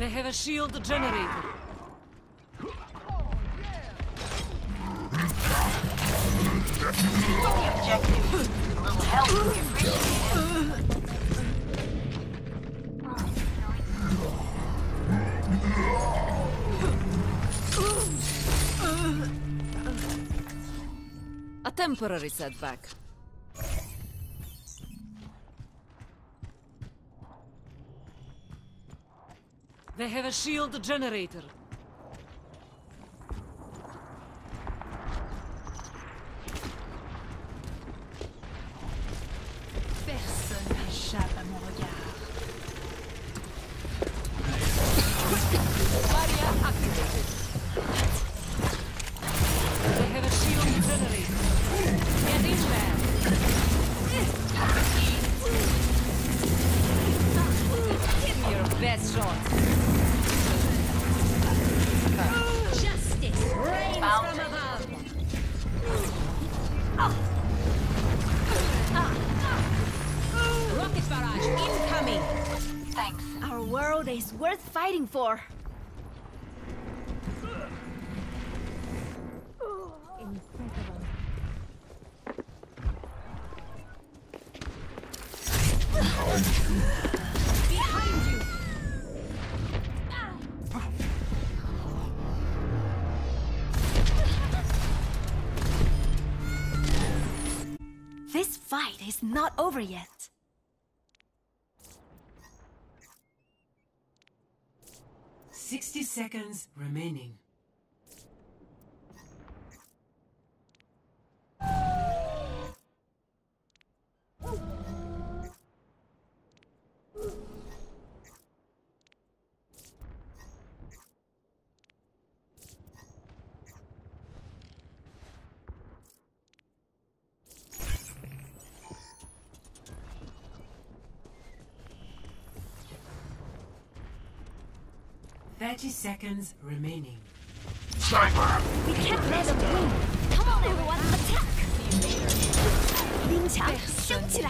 They have a shield generator. A temporary setback. They have a shield generator. Incoming. Thanks. Our world is worth fighting for. Behind you. This fight is not over yet. Sixty seconds remaining. 30 seconds remaining. Sniper! We can't let them win! Come on, everyone, attack! Lin Chang, shoot!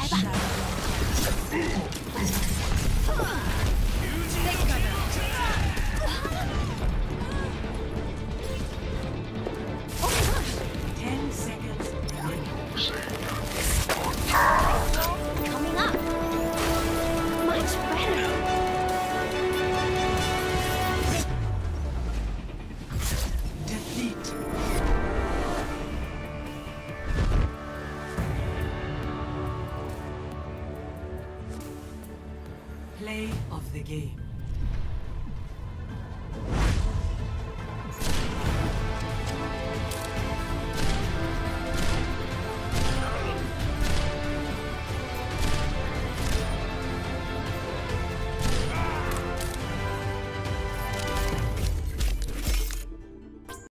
Play of the game.